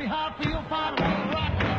be hard for you to find a way.